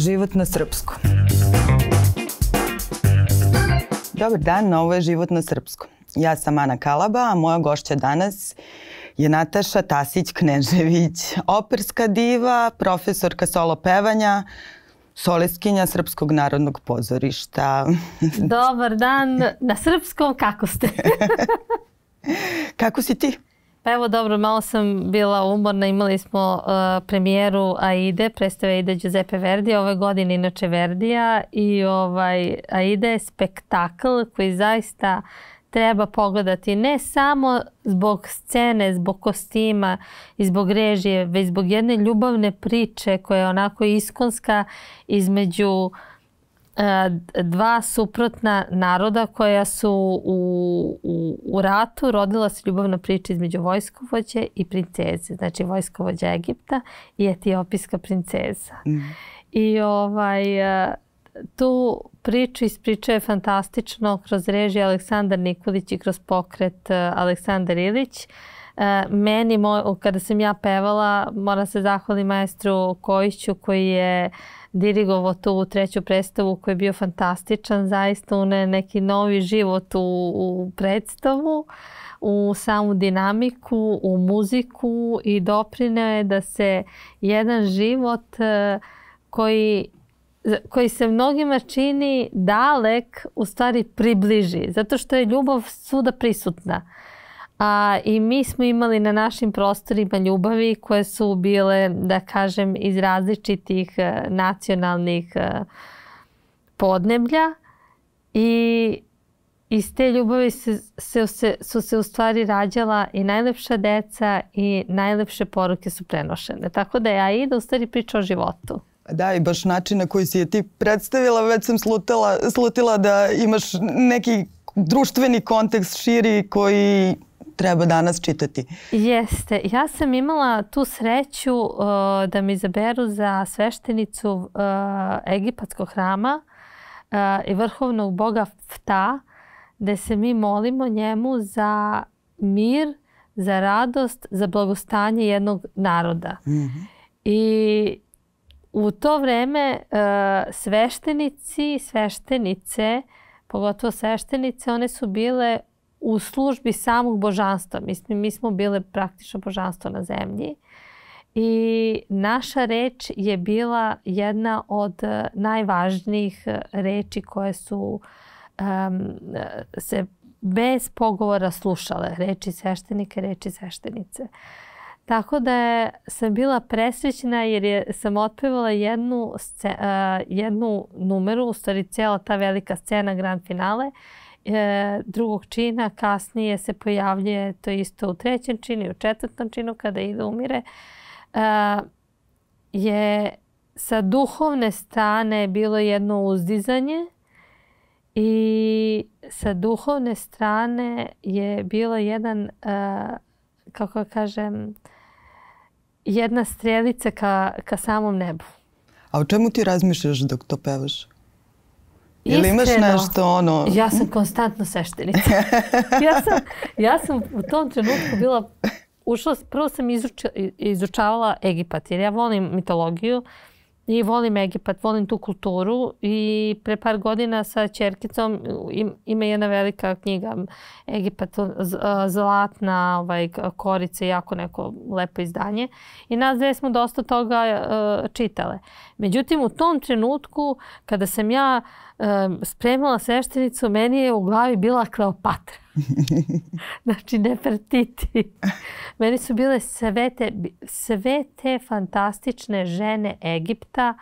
Život na srpskom. Dobar dan, ovo je Život na srpskom. Ja sam Ana Kalaba, a moja gošća danas je Nataša Tasić-Knežević, operska diva, profesorka solo pevanja, solistkinja Srpskog narodnog pozorišta. Dobar dan, na srpskom kako ste? kako si ti? Pa evo dobro, malo sam bila umorna, imali smo uh, premijeru Aide, predstave Aide Giuseppe Verdi, ove godine inače Verdija i ovaj, Aide je spektakl koji zaista treba pogledati ne samo zbog scene, zbog kostima i zbog režije, već zbog jedne ljubavne priče koja je onako iskonska između uh, dva suprotna naroda koja su u, u, u ratu rodila se ljubavna priča između vojskovođe i princeze. Znači vojskovođa Egipta i etiopijska princeza. Mm. I ovaj, e, tu priču ispričao fantastično kroz režiju Aleksandar Nikolić i kroz pokret e, Aleksandar Ilić. Meni, kada sam ja pevala, moram se zahvaliti maestru Kojiću koji je uh, dirigovao tu treću predstavu koji je bio fantastičan, zaista une neki novi život u, u predstavu, u samu dinamiku, u muziku i doprineo je da se jedan život e, koji koji se mnogima čini dalek u stvari približi zato što je ljubav svuda prisutna. A, I mi smo imali na našim prostorima ljubavi koje su bile, da kažem, iz različitih e, nacionalnih e, podneblja i iz te ljubavi se, se, se, su se u stvari rađala i najlepša deca i najlepše poruke su prenošene. Tako da ja ide u stvari priča o životu. Da, i baš način na koji si je ti predstavila, već sam slutila, slutila da imaš neki društveni kontekst širi koji treba danas čitati. Jeste. Ja sam imala tu sreću uh, da mi izaberu za sveštenicu uh, Egipatskog hrama uh, i vrhovnog boga Fta, gde se mi molimo njemu za mir, za radost, za blagostanje jednog naroda. Mm -hmm. I u to vreme uh, sveštenici, sveštenice, pogotovo sveštenice, one su bile u službi samog božanstva. Mislim, mi smo bile praktično božanstvo na zemlji. I naša reč je bila jedna od eh, najvažnijih eh, reči koje su um, se bez pogovora slušale. Reči sveštenike, reči sveštenice. Tako da je, sam bila presrećna jer je, sam otpevala jednu, uh, jednu numeru, u stvari cijela ta velika scena grand finale, uh, e, drugog čina, kasnije se pojavljuje to isto u trećem činu i u četvrtom činu kada ide umire, e, je sa duhovne strane bilo jedno uzdizanje i sa duhovne strane je bilo jedan, e, kako kažem, jedna strelica ka, ka samom nebu. A o čemu ti razmišljaš dok to pevaš? Ili imaš nešto ono... Ja sam konstantno seštenica. ja, sam, ja sam u tom trenutku bila ušla, prvo sam izuča, izučavala Egipat jer ja volim mitologiju i volim Egipat, volim tu kulturu i pre par godina sa čerkicom ima jedna velika knjiga Egipat, zlatna ovaj, korice, jako neko lepo izdanje i nas dve smo dosta toga uh, čitale. Međutim, u tom trenutku kada sam ja uh, spremala seštenicu, meni je u glavi bila Kleopatra. znači Nefertiti. Meni su bile sve te, sve te fantastične žene Egipta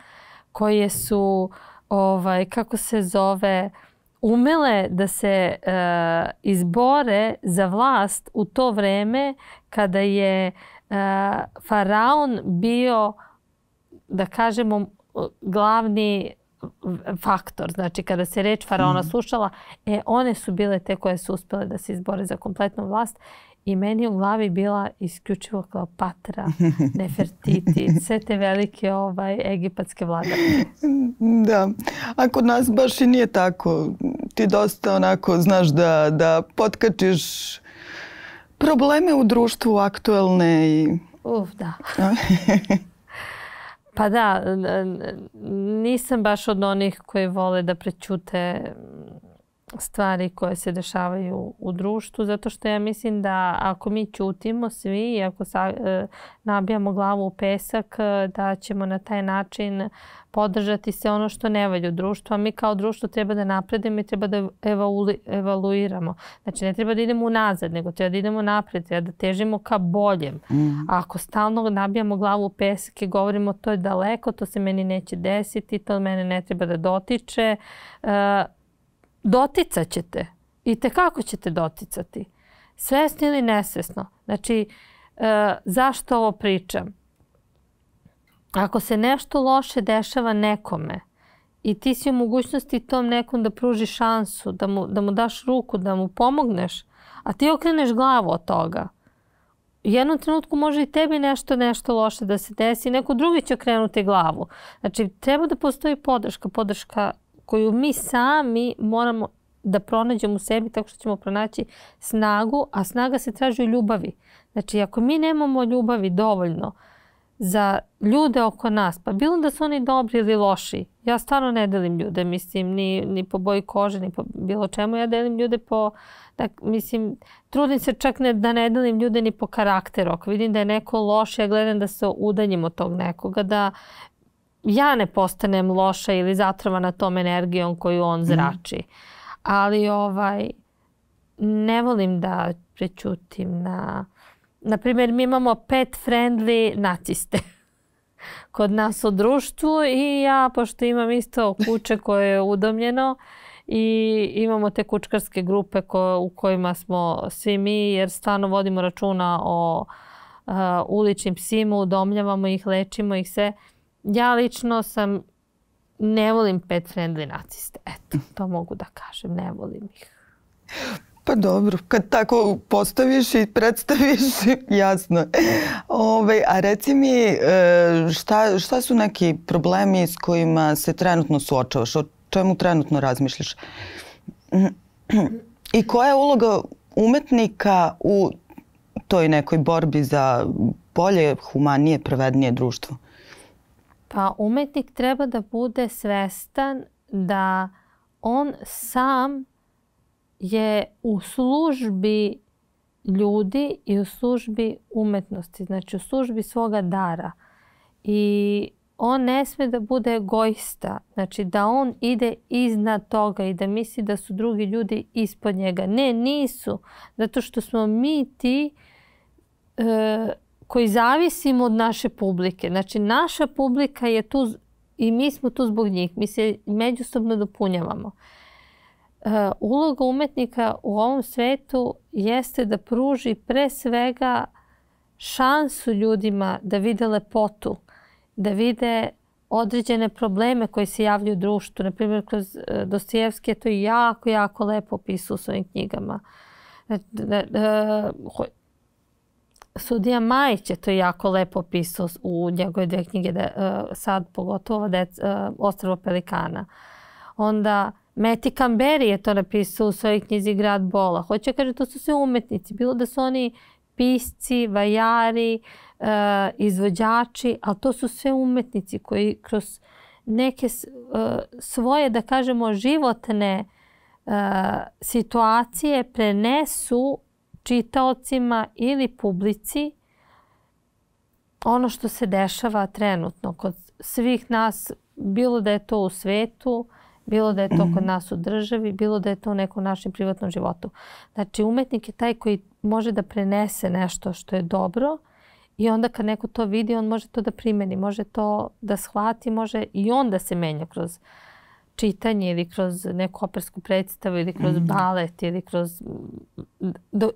koje su, ovaj, kako se zove, umele da se uh, izbore za vlast u to vreme kada je uh, faraon bio, da kažemo, glavni faktor. Znači, kada se reč faraona mm. slušala, e, one su bile te koje su uspele da se izbore za kompletnu vlast i meni u glavi bila isključivo Kleopatra, Nefertiti, sve te velike ovaj, egipatske vladare. Da, a kod nas baš i nije tako. Ti dosta onako znaš da, da potkačiš probleme u društvu aktuelne i... Uf, da. Pa da, nisam baš od onih koji vole da prećute stvari koje se dešavaju u društvu, zato što ja mislim da ako mi ćutimo svi i ako sa, e, nabijamo glavu u pesak, e, da ćemo na taj način podržati se ono što ne valja u društvu, a mi kao društvo treba da napredimo i treba da evalu, evaluiramo. Znači ne treba da idemo unazad, nego treba da idemo napred, treba da težimo ka boljem. Mm. A ako stalno nabijamo glavu u pesak i govorimo to je daleko, to se meni neće desiti, to mene ne treba da dotiče, uh, doticat ćete. I te kako ćete doticati? Svesno ili nesvesno. Znači, e, zašto ovo pričam? Ako se nešto loše dešava nekome i ti si u mogućnosti tom nekom da pruži šansu, da mu, da mu daš ruku, da mu pomogneš, a ti okreneš glavu od toga, u jednom trenutku može i tebi nešto nešto loše da se desi, neko drugi će okrenuti glavu. Znači, treba da postoji podrška, podrška koju mi sami moramo da pronađemo u sebi tako što ćemo pronaći snagu, a snaga se traži u ljubavi. Znači, ako mi nemamo ljubavi dovoljno za ljude oko nas, pa bilo da su oni dobri ili loši, ja stvarno ne delim ljude, mislim, ni, ni po boji kože, ni po bilo čemu, ja delim ljude po, da, mislim, trudim se čak ne, da ne delim ljude ni po karakteru. Ako vidim da je neko loš, ja gledam da se udaljim od tog nekoga, da ja ne postanem loša ili zatrovana tom energijom koju on mhm. zrači. Mm. Ali ovaj, ne volim da prećutim na... Naprimjer, mi imamo pet friendly naciste kod nas u društvu i ja, pošto imam isto kuće koje je udomljeno i imamo te kučkarske grupe ko, u kojima smo svi mi jer stvarno vodimo računa o uh, uličnim psima, udomljavamo ih, lečimo ih sve. Uh, ja lično sam ne volim pet friendly naciste. Eto, to mogu da kažem. Ne volim ih. Pa dobro, kad tako postaviš i predstaviš, jasno. Ove, a reci mi, e, šta, šta su neki problemi s kojima se trenutno suočavaš? O čemu trenutno razmišljaš? I koja je uloga umetnika u toj nekoj borbi za bolje, humanije, pravednije društvo? Pa umetnik treba da bude svestan da on sam je u službi ljudi i u službi umetnosti, znači u službi svoga dara. I on ne sme da bude egoista, znači da on ide iznad toga i da misli da su drugi ljudi ispod njega. Ne, nisu, zato što smo mi ti e, koji zavisimo od naše publike. Znači, naša publika je tu i mi smo tu zbog njih. Mi se međusobno dopunjavamo. Uh, uloga umetnika u ovom svetu jeste da pruži pre svega šansu ljudima da vide lepotu, da vide određene probleme koji se javljaju u društvu. Naprimjer, kroz uh, Dostojevski je to jako, jako lepo opisao u svojim knjigama. Da, da, da, Sudija Majić je to jako lepo pisao u njegove dve knjige, da, uh, sad pogotovo dec, uh, Ostravo Pelikana. Onda Meti Kamberi je to napisao u svojoj knjizi Grad Bola. Hoće kaže, to su sve umetnici. Bilo da su oni pisci, vajari, uh, izvođači, ali to su sve umetnici koji kroz neke svoje, da kažemo, životne situacije prenesu čitaocima ili publici ono što se dešava trenutno kod svih nas, bilo da je to u svetu, bilo da je to kod nas u državi, bilo da je to u nekom našem privatnom životu. Znači, umetnik je taj koji može da prenese nešto što je dobro i onda kad neko to vidi, on može to da primeni, može to da shvati, može i on da se menja kroz čitanje ili kroz neku opersku predstavu ili kroz mm. balet ili kroz do,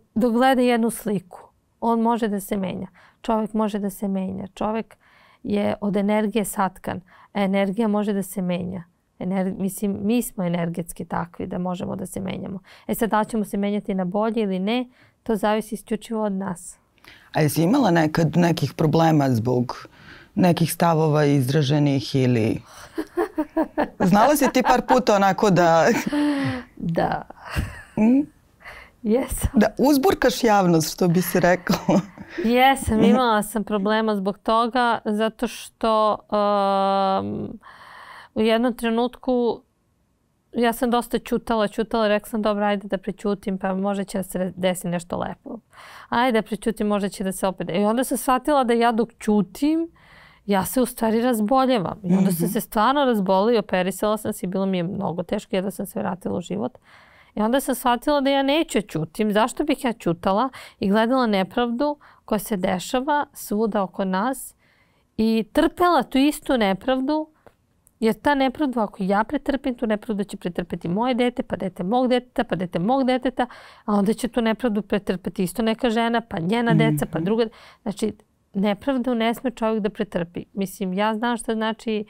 jednu sliku. On može da se menja. Čovjek može da se menja. Čovjek je od energije satkan, a energija može da se menja. Ener, mislim, mi smo energetski takvi da možemo da se menjamo. E sad, da ćemo se menjati na bolje ili ne, to zavisi isključivo od nas. A jesi imala nekad nekih problema zbog nekih stavova izraženih ili... Znala si ti par puta onako da... da. Mm? Jesam. Da uzburkaš javnost, što bi se rekao. Jesam, imala sam problema zbog toga, zato što um, u jednom trenutku ja sam dosta čutala, čutala, rekla sam dobro, ajde da prećutim, pa možda će da se desi nešto lepo. Ajde da prećutim, možda će da se opet... I onda sam shvatila da ja dok čutim, ja se u stvari razboljevam. I onda sam mhm. se stvarno razbolila i operisala sam se i bilo mi je mnogo teško jer da sam se vratila u život. I onda sam shvatila da ja neću čutim. Zašto bih ja čutala i gledala nepravdu koja se dešava svuda oko nas i trpela tu istu nepravdu Jer ta nepravda, ako ja pretrpim tu nepravdu, će pretrpeti moje dete, pa dete mog deteta, pa dete mog deteta, a onda će tu nepravdu pretrpeti isto neka žena, pa njena deca, pa mhm. druga. Znači, nepravdu ne sme čovjek da pretrpi. Mislim, ja znam što znači...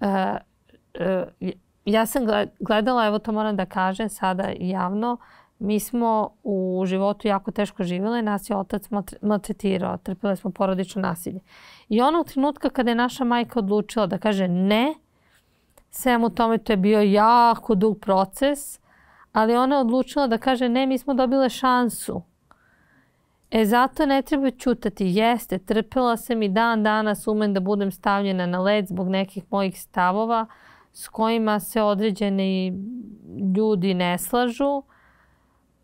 Uh, uh, ja sam gledala, evo to moram da kažem sada javno, mi smo u životu jako teško živjeli, nas je otac maltretirao, trpile smo porodično nasilje. I onog trenutka kada je naša majka odlučila da kaže ne, Svem u tome to je bio jako dug proces, ali ona je odlučila da kaže ne, mi smo dobile šansu. E zato ne treba čutati. Jeste, trpela sam i dan danas umem da budem stavljena na led zbog nekih mojih stavova s kojima se određeni ljudi ne slažu.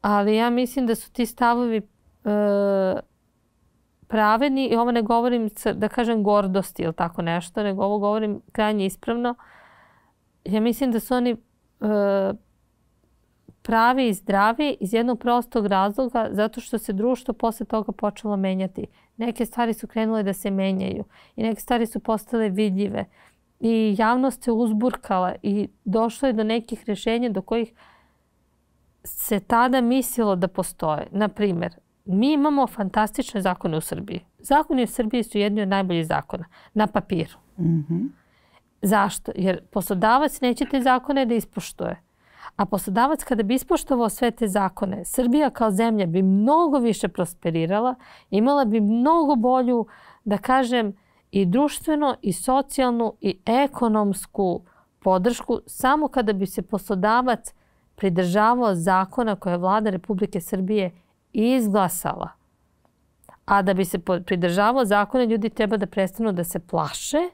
Ali ja mislim da su ti stavovi e, pravedni i ovo ne govorim da kažem gordosti ili tako nešto, nego ovo govorim krajnje ispravno ja mislim da su oni e, pravi i zdravi iz jednog prostog razloga zato što se društvo posle toga počelo menjati. Neke stvari su krenule da se menjaju i neke stvari su postale vidljive i javnost se uzburkala i došlo je do nekih rješenja do kojih se tada mislilo da postoje. Naprimer, mi imamo fantastične zakone u Srbiji. Zakoni u Srbiji su jedni od najboljih zakona na papiru. Mm -hmm. Zašto? Jer poslodavac neće te zakone da ispoštuje. A poslodavac kada bi ispoštovao sve te zakone, Srbija kao zemlja bi mnogo više prosperirala, imala bi mnogo bolju, da kažem, i društveno, i socijalnu, i ekonomsku podršku, samo kada bi se poslodavac pridržavao zakona koje je vlada Republike Srbije izglasala. A da bi se pridržavao zakona, ljudi treba da prestanu da se plaše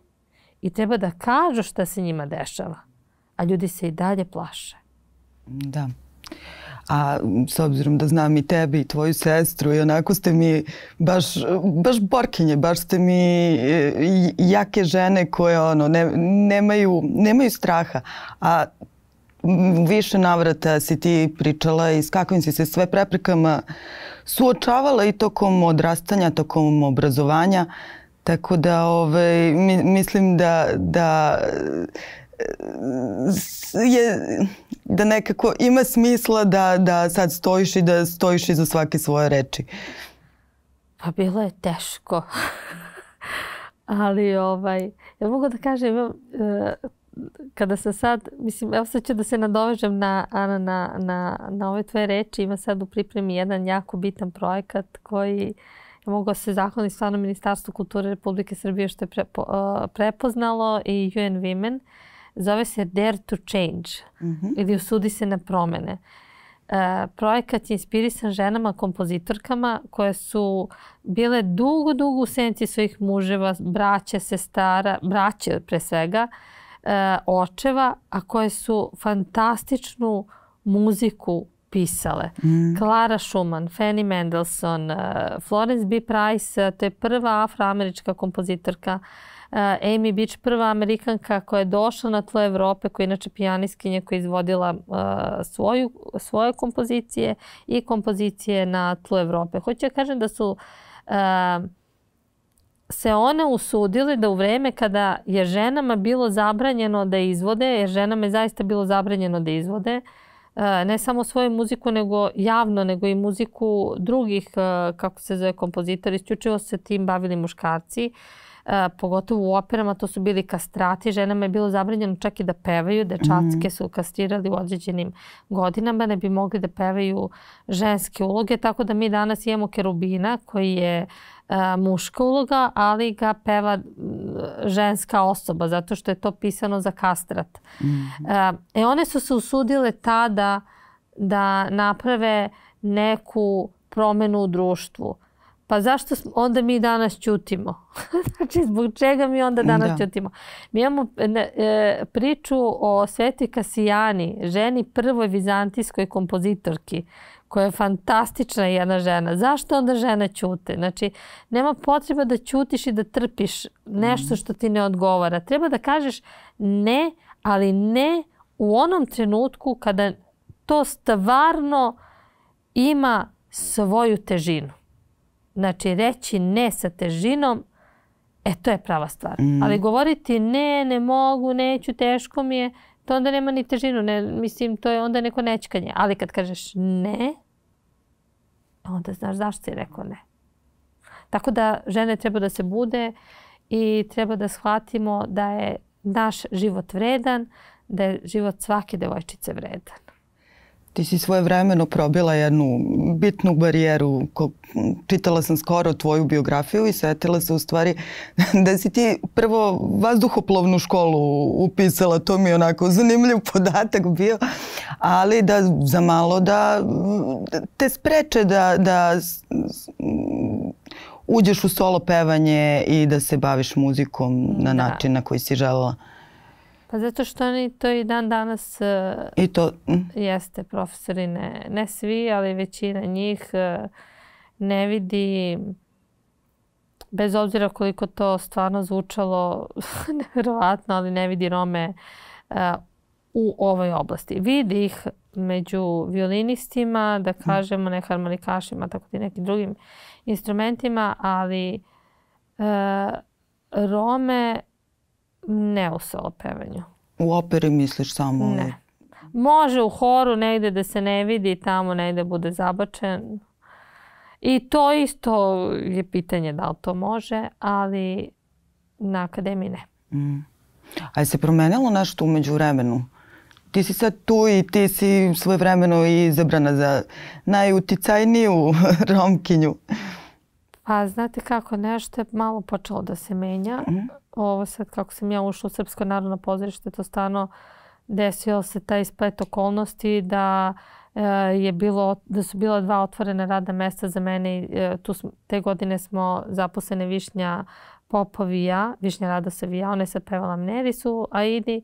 i treba da kažu šta se njima dešava. A ljudi se i dalje plaše. Da. A s obzirom da znam i tebi i tvoju sestru i onako ste mi baš, baš borkinje, baš ste mi e, jake žene koje ono, ne, nemaju, nemaju straha. A više navrata si ti pričala i s kakvim si se sve preprekama suočavala i tokom odrastanja, tokom obrazovanja. Tako da ovaj, mi, mislim da, da je da nekako ima smisla da, da sad stojiš i da stojiš iza svake svoje reči. Pa bilo je teško. Ali ovaj, ja mogu da kažem, imam, uh, kada sam sad, mislim, evo sad ću da se nadovežem na, Ana, na, na, na ove tvoje reči. Ima sad u pripremi jedan jako bitan projekat koji uh, mogu se zahvaliti stvarno Ministarstvu kulture Republike Srbije što je prepo, uh, prepoznalo i UN Women. Zove se Dare to Change mm -hmm. ili Usudi se na promene. Uh, projekat je inspirisan ženama kompozitorkama koje su bile dugo, dugo u senci svojih muževa, braće, sestara, braće pre svega, uh, očeva, a koje su fantastičnu muziku pisale. Mm. Clara Schumann, Fanny Mendelssohn, uh, Florence B. Price, to je prva afroamerička kompozitorka, uh, Amy Beach, prva amerikanka koja je došla na tlo Evrope, koja je inače pijaniskinja koja je izvodila svoju, svoje kompozicije i kompozicije na tlo Evrope. Hoću da kažem da su se one usudile da u vreme kada je ženama bilo zabranjeno da izvode, jer ženama je zaista bilo zabranjeno da izvode, uh, ne samo svoju muziku nego javno, nego i muziku drugih, kako se zove, kompozitori. Isključivo se tim bavili muškarci. E, pogotovo u operama to su bili kastrati. Ženama je bilo zabranjeno čak i da pevaju. Dečacke su kastrirali u određenim godinama ne bi mogli da pevaju ženske uloge. Tako da mi danas imamo Kerubina koji je a, muška uloga, ali ga peva ženska osoba, zato što je to pisano za kastrat. Mm -hmm. e, one su se usudile tada da naprave neku promenu u društvu. Pa zašto onda mi danas ćutimo? znači, zbog čega mi onda danas da. ćutimo? Mi imamo e, priču o Sveti Kasijani, ženi prvoj vizantijskoj kompozitorki, koja je fantastična jedna žena. Zašto onda žena ćute? Znači, nema potreba da ćutiš i da trpiš nešto mm. što ti ne odgovara. Treba da kažeš ne, ali ne u onom trenutku kada to stvarno ima svoju težinu. Znači, reći ne sa težinom, e, to je prava stvar. Mm. Ali govoriti ne, ne mogu, neću, teško mi je, to onda nema ni težinu. Ne, mislim, to je onda neko nećkanje. Ali kad kažeš ne, onda znaš zašto si rekao ne. Tako da žene treba da se bude i treba da shvatimo da je naš život vredan, da je život svake devojčice vredan. Ti si svoje vremeno probila jednu bitnu barijeru. Čitala sam skoro tvoju biografiju i setila se u stvari da si ti prvo vazduhoplovnu školu upisala. To mi je onako zanimljiv podatak bio. Ali da za malo da te spreče da, da uđeš u solo pevanje i da se baviš muzikom na da. način na koji si želela. Pa zato što oni to i dan danas e, I to, mm. jeste profesori, ne, ne svi, ali većina njih e, ne vidi bez obzira koliko to stvarno zvučalo nevjerovatno, ali ne vidi Rome uh, u ovoj oblasti. Vidi ih među violinistima, da mm. kažemo, ne harmonikašima, tako i nekim drugim instrumentima, ali uh, Rome Ne u solo pevanju. U operi misliš samo? Ne. Može u horu negde da se ne vidi, tamo negde bude zabačen. I to isto je pitanje da li to može, ali na akademiji ne. Mm. A je se promenilo nešto umeđu vremenu? Ti si sad tu i ti si svoje vremeno izabrana za najuticajniju romkinju. Pa znate kako, nešto je malo počelo da se menja. Mm ovo sad kako sam ja ušla u Srpsko narodno pozorište, to stvarno desio se taj splet okolnosti da e, je bilo, da su bila dva otvorena radna mesta za mene. E, tu te godine smo zaposlene Višnja Popovi i ja, Višnja Radosev i ja, ona je sad pevala Mnerisu, a idi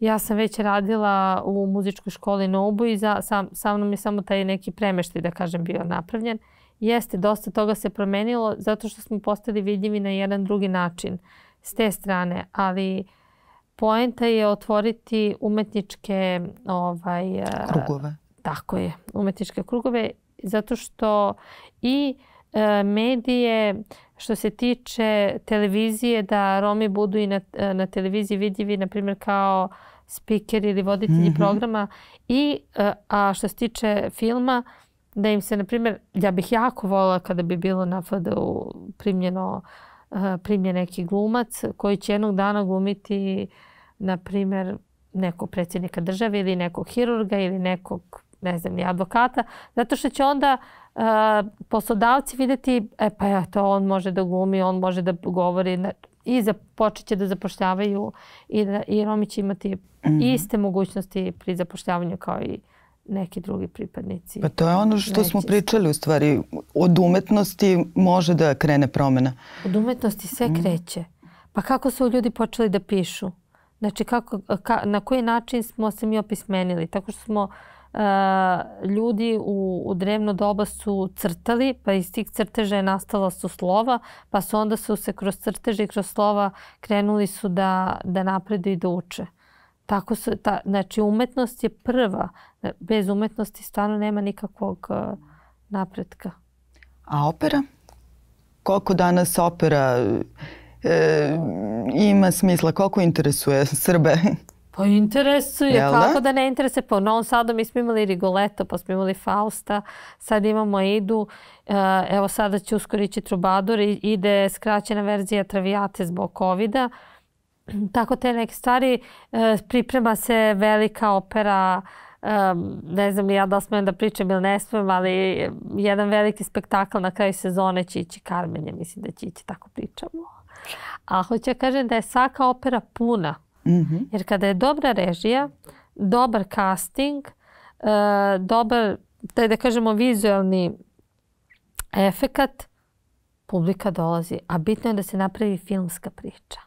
ja sam već radila u muzičkoj školi Nobu i za, sam, sa mnom je samo taj neki premeštaj, da kažem, bio napravljen. Jeste, dosta toga se promenilo zato što smo postali vidljivi na jedan drugi način s te strane, ali poenta je otvoriti umetničke ovaj, e, krugove. Tako je, umetničke krugove, zato što i e, medije što se tiče televizije, da Romi budu i na, e, na televiziji vidljivi, na primjer kao speaker ili voditelji mm -hmm. programa i a što se tiče filma, da im se, na primjer, ja bih jako volila kada bi bilo na FDU primljeno uh, primljen neki glumac koji će jednog dana glumiti, na primjer, nekog predsjednika države ili nekog hirurga ili nekog, ne znam, ni advokata, zato što će onda uh, poslodavci videti, e pa ja, to on može da glumi, on može da govori na, i za, počet će da zapošljavaju i, da, i Romi će imati mm -hmm. iste mogućnosti pri zapošljavanju kao i neki drugi pripadnici. Pa to je ono što smo pričali u stvari. Od umetnosti može da krene promena. Od umetnosti sve mm. kreće. Pa kako su ljudi počeli da pišu? Znači kako, ka, na koji način smo se mi opismenili? Tako što smo uh, ljudi u, u drevno doba su crtali, pa iz tih crteža je nastala su slova, pa su onda su se kroz crteže i kroz slova krenuli su da, da napredu i da uče. Tako su, ta, znači umetnost je prva. Bez umetnosti stvarno nema nikakvog uh, napretka. A opera? Koliko danas opera e, ima smisla? Koliko interesuje Srbe? Pa interesuje, Jel kako da? da ne interesuje. Pa u Novom Sadu mi smo imali Rigoletto, pa smo imali Fausta, sad imamo Idu, e, evo sada će uskoro ići Trubadur, ide skraćena verzija Travijate zbog COVID-a tako te neke stvari. E, priprema se velika opera, e, ne znam ja da smijem da pričam ili ne smijem, ali jedan veliki spektakl na kraju sezone će ići Karmenje, mislim da će ići, tako pričamo. A hoću ja da kažem da je svaka opera puna. Mm -hmm. Jer kada je dobra režija, dobar casting, e, dobar taj da kažemo vizualni efekat, publika dolazi. A bitno je da se napravi filmska priča.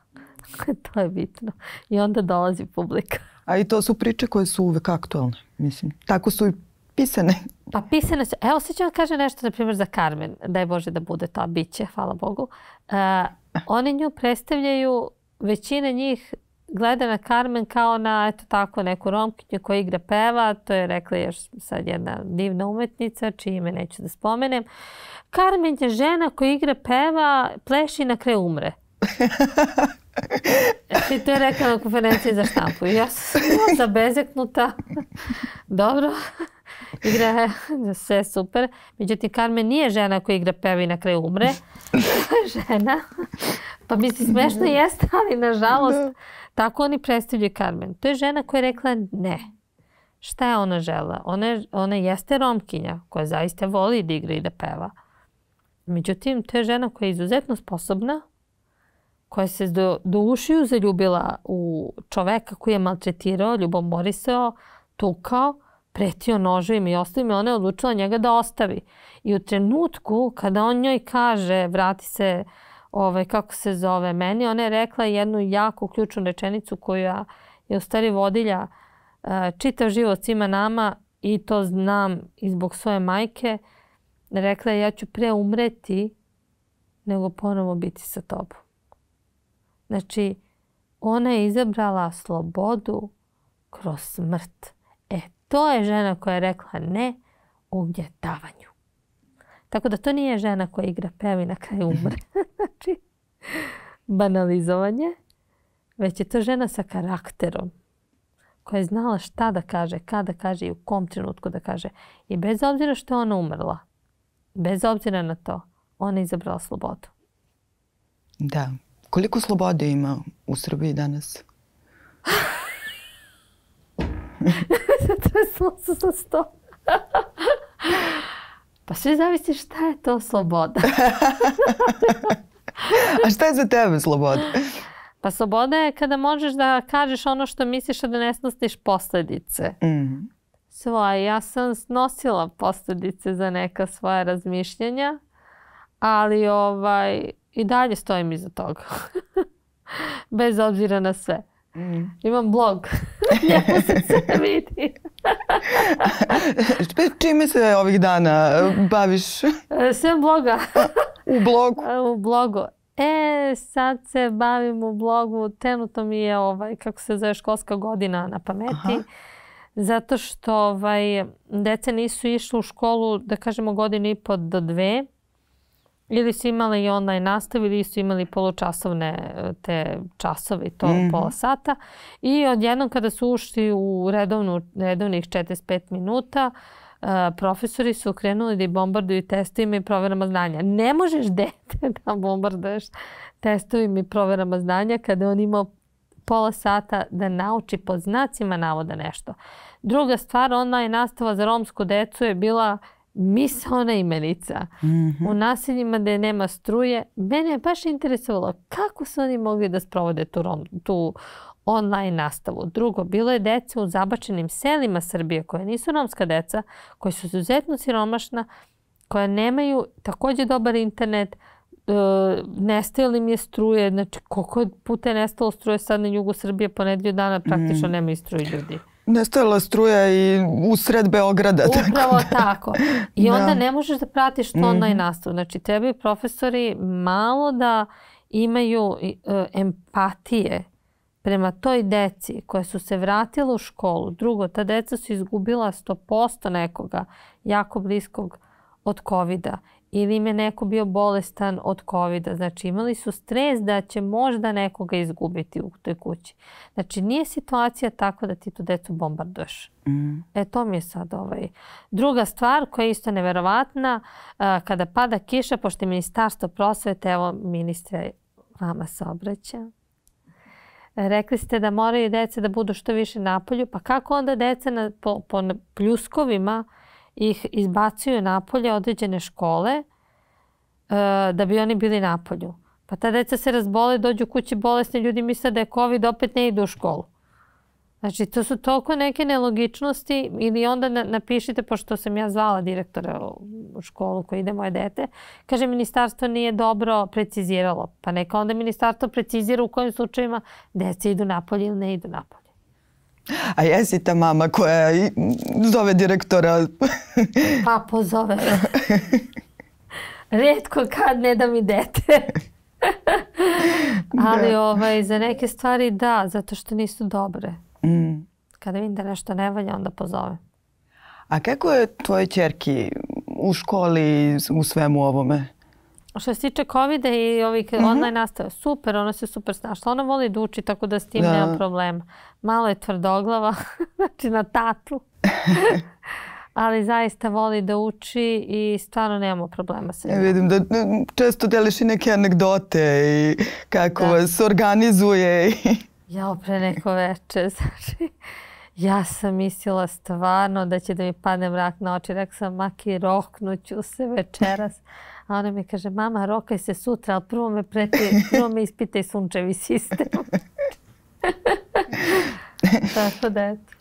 to je bitno. I onda dolazi publika. A i to su priče koje su uvek aktualne. Mislim, tako su i pisane. Pa pisane su. Evo sad ću vam kažem nešto, na primjer, za Carmen. Daj Bože da bude to, biće, hvala Bogu. Uh, oni nju predstavljaju, većina njih gleda na Carmen kao na eto tako neku romkinju koja igra peva, to je rekla još sad jedna divna umetnica, čije ime neću da spomenem. Carmen je žena koja igra peva, pleši i na kraju umre. I to je rekla na konferenciji za štampu. I ja sam zabezeknuta. Dobro. Igra je sve super. Međutim, Carmen nije žena koja igra peva i na kraju umre. žena. Pa misli, smešno jeste, ali nažalost Tako oni predstavljaju Carmen. To je žena koja je rekla ne. Šta je ona žela? Ona, ona jeste romkinja koja zaista voli da igra i da peva. Međutim, to je žena koja je izuzetno sposobna, koja se do, do ušiju zaljubila u čoveka koji je maltretirao, ljubomborisao, tukao, pretio noževima i ostavim ona je odlučila njega da ostavi. I u trenutku kada on njoj kaže vrati se ovaj, kako se zove meni, ona je rekla jednu jako ključnu rečenicu koja je u stvari vodilja uh, čitav život svima nama i to znam i zbog svoje majke. Rekla je ja ću pre umreti nego ponovo biti sa tobom. Znači, ona je izabrala slobodu kroz smrt. E, to je žena koja je rekla ne ugnjetavanju. Tako da to nije žena koja igra pevi na kraju umre. znači, banalizovanje. Već je to žena sa karakterom koja je znala šta da kaže, kada da kaže i u kom trenutku da kaže. I bez obzira što je ona umrla, bez obzira na to, ona je izabrala slobodu. Da. Koliko slobode ima u Srbiji danas? Zatresla se sa sto. Pa sve zavisi šta je to sloboda. A šta je za tebe sloboda? Pa sloboda je kada možeš da kažeš ono što misliš, a da ne snosiš posledice. Mm. Svoje. Ja sam snosila posledice za neka svoja razmišljanja, ali ovaj, i dalje stojim iza toga. Bez obzira na sve. Mm. Imam blog. Njemu se sve vidi. Čime se ovih dana baviš? Sve bloga. u blogu? U blogu. E, sad se bavim u blogu. Trenutno mi je, ovaj, kako se zove, školska godina na pameti. Aha. Zato što ovaj, deca nisu išli u školu, da kažemo, godinu i po do dve ili su imali i online nastavu ili su imali polučasovne e, te časove to mm -hmm. pola sata i odjednom kada su ušli u redovnu, redovnih 45 minuta uh, profesori su krenuli da bombarduju testovima i proverama znanja. Ne možeš dete da bombarduješ testovima i proverama znanja kada on imao pola sata da nauči pod znacima navoda nešto. Druga stvar, online nastava za romsku decu je bila uh, misaona imenica mm -hmm. u naseljima gde nema struje. Mene je baš interesovalo kako su oni mogli da sprovode tu, rom, tu online nastavu. Drugo, bilo je deca u zabačenim selima Srbije koje nisu romska deca, koje su izuzetno siromašna, koja nemaju takođe dobar internet, e, nestalo im je struje, znači koliko puta je nestalo struje sad na jugu Srbije po nedelju dana praktično mm. nema i struje ljudi. Nestajala struja i u sred Beograda. Upravo tako. Da. tako. I onda da. ne možeš da pratiš to mm online nastavu. Znači, trebaju profesori malo da imaju uh, empatije prema toj deci koja su se vratila u školu. Drugo, ta deca su izgubila 100% nekoga jako bliskog od covid -a ili im je neko bio bolestan od covid -a. Znači imali su stres da će možda nekoga izgubiti u toj kući. Znači nije situacija tako da ti tu decu bombarduješ. Mm. E to mi je sad ovaj. Druga stvar koja je isto neverovatna, kada pada kiša, pošto je ministarstvo prosvete, evo ministre, vama se obraća. Rekli ste da moraju deca da budu što više napolju, pa kako onda deca na, po, po pljuskovima ih izbacuju napolje određene škole uh, da bi oni bili napolju. Pa ta deca se razbole, dođu kući bolesni, ljudi misle da je COVID, opet ne idu u školu. Znači, to su toliko neke nelogičnosti ili onda napišite, pošto sam ja zvala direktora u školu koji ide moje dete, kaže ministarstvo nije dobro preciziralo. Pa neka onda ministarstvo precizira u kojim slučajima deca idu napolje ili ne idu napolje. A jesi ta mama koja zove direktora? pa pozove. Redko kad ne da mi dete. Ali ovaj, za neke stvari da, zato što nisu dobre. Mm. Kada vidim da nešto ne valja, onda pozove. A kako je tvoje čerki u školi u svemu ovome? Što se tiče covid i ovih mm -hmm. online nastave, super, ona se super snašla. Ona voli da uči, tako da s tim da. nema problema. Malo je tvrdoglava, znači na tatu. ali zaista voli da uči i stvarno nemamo problema sa njom. Ja vidim da često deliš i neke anegdote i kako da. vas organizuje. ja pre neko veče, znači, ja sam mislila stvarno da će da mi padne mrak na oči. Rekla sam, maki, roknuću se večeras. A ona mi kaže, mama, rokaj se sutra, ali prvo me, preti, prvo me ispitaj sunčevi sistem. Tako da eto.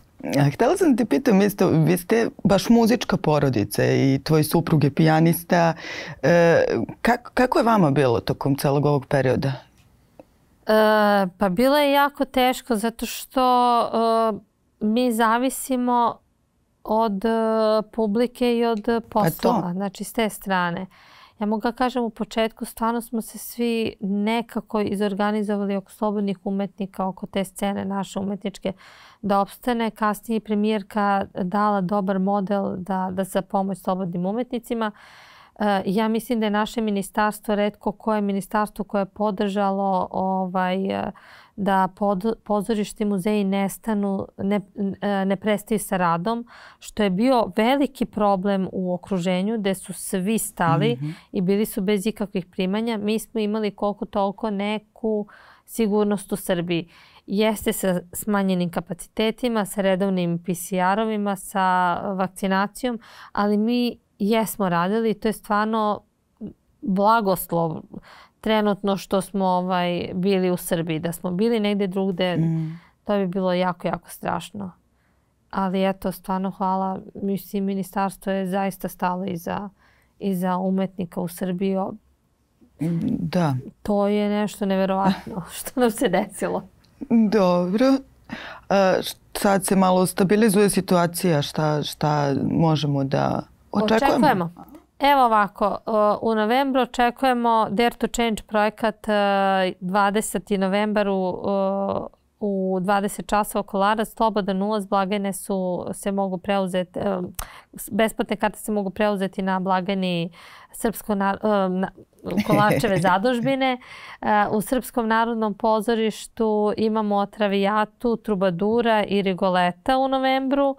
Htela sam te pitam, isto, vi ste baš muzička porodica i tvoj suprug je pijanista. E, kako, kako je vama bilo tokom celog ovog perioda? E, pa bilo je jako teško zato što e, mi zavisimo od e, publike i od poslova, znači s te strane. Ja mogu da kažem u početku stvarno smo se svi nekako izorganizovali oko slobodnih umetnika, oko te scene naše umetničke da opstane. Kasnije je premijerka dala dobar model da, da za pomoć slobodnim umetnicima. E, ja mislim da je naše ministarstvo redko koje ministarstvo koje je podržalo ovaj, da pod, pozorište muzeji nestanu, ne, ne prestaju sa radom, što je bio veliki problem u okruženju gde su svi stali mm -hmm. i bili su bez ikakvih primanja. Mi smo imali koliko toliko neku sigurnost u Srbiji. Jeste sa smanjenim kapacitetima, sa redovnim PCR-ovima, sa vakcinacijom, ali mi jesmo radili i to je stvarno blagoslov trenutno što smo ovaj, bili u Srbiji. Da smo bili negde drugde, mm. to bi bilo jako, jako strašno. Ali eto, stvarno hvala. Mislim, ministarstvo je zaista stalo iza, iza umetnika u Srbiji. Da. To je nešto neverovatno što nam se desilo. Dobro. A, sad se malo stabilizuje situacija. Šta, šta možemo da očekujemo? Očekujemo. Evo ovako, u novembru očekujemo Dare to Change projekat 20. E, novembar u, u 20 časova kolara. Slobodan ulaz, blagajne su, se mogu preuzeti, e, besplatne karte se mogu preuzeti na blagajni Srpsko na, e, na, Kolačeve zadužbine. U Srpskom narodnom pozorištu imamo Travijatu, Trubadura i Rigoleta u novembru.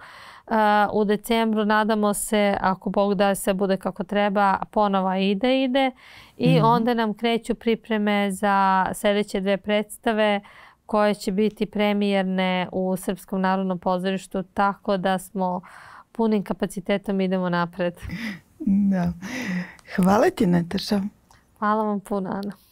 U decembru nadamo se, ako Bog da se bude kako treba, ponova ide ide i mm -hmm. onda nam kreću pripreme za sledeće dve predstave koje će biti premijerne u Srpskom narodnom pozorištu, tako da smo punim kapacitetom idemo napred. Da. Hvala ti, Nataša. Hvala vam puno, Ana.